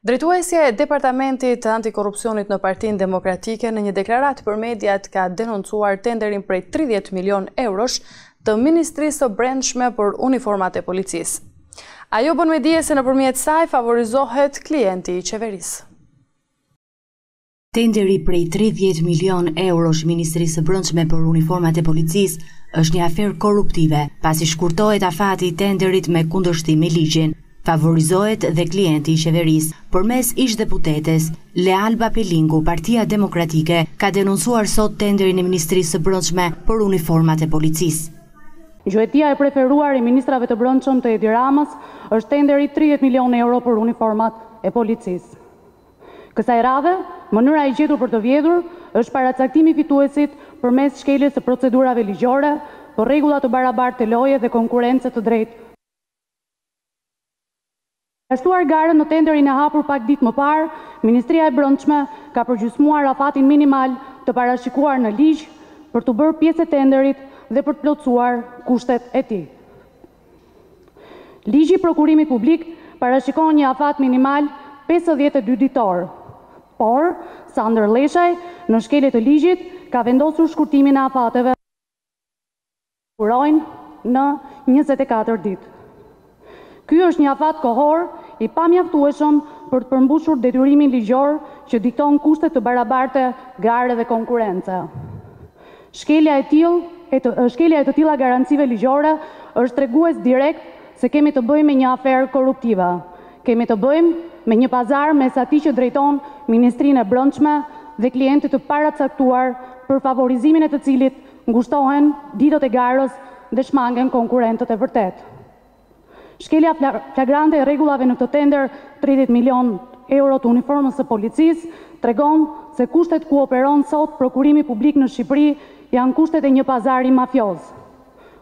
Drejtuesja e Departamentit të Antikorrupsionit në Partinë Demokratike në një deklaratë për mediat ka denoncuar tenderin prej 30 milion eurosh të Ministrisë së Brendshme për uniformat e policisë. Ajo bën me dije se nëpërmjet saj favorizohet klienti i qeverisë. Tenderi prej tridhjetë milionë eurosh i Ministrisë së Brendshme për uniformat e Policisë është një aferë korruptive, pasi shkurtohet afati i tenderit me kundërshtim me ligjin. Favorizohet dhe klienti i qeverisë. Përmes ish-deputetes, Lealba Pelinku, Partia Demokratike ka denoncuar sot tenderin e Ministrisë së Brendshme për uniformat e Policisë. Gjuetia e preferuar e ministrave të Brendshëm të Edi Ramës është tenderi tridhjetë milionë euro për uniformat e Policisë. Kësaj radhe, mënyra e gjetur për të vjedhur është paracaktimi i fituesit përmes shkeljes së procedurave ligjore për rregulla të barabarta loje dhe konkurrence të drejtë. Për të përjashtuar garën në tenderin e hapur pak ditë më parë, Ministria e Brendshme ka përgjysmuar afatin minimal të parashikuar në ligj për t'u bërë pjesë e tenderit dhe për të plotësuar kushtet e tij. Ligji i Prokurimit Publik parashikon një afat minimal pesëdhjetë e dy ditor, por Sandër Lleshaj në shkelje të ligjit ka vendosur shkurtimin e afateve që prokurojnë në njëzet e katër ditë. Ky është një afat kohor i pamjaftueshëm për të përmbushur detyrimin ligjor që dikton kushte të barabarta gare dhe konkurrence. Shkelja e tilla, shkelja e të tilla garancive ligjore është tregues direkt se kemi të bëjmë me një aferë korruptive. Kemi të bëjmë me një pazar mes atij që drejton Ministrinë e Brendshme dhe klientit të paracaktuar për favorizimin e të cilit ngushtohen ditët e garës dhe shmangen konkurrentët e vërtetë. Shkelja flagrante e rregullave në këtë tender tridhjetë milionë euro të uniformës së policisë tregon se kushtet ku operon sot prokurimi publik në Shqipëri janë kushtet e një pazari mafioz.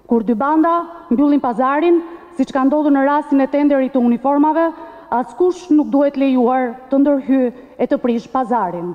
Kur dy banda mbyllin pazarin, siç ka ndodhur në rastin e tenderit të uniformave, askush nuk duhet lejuar të ndërhyjë e të prishë pazarin.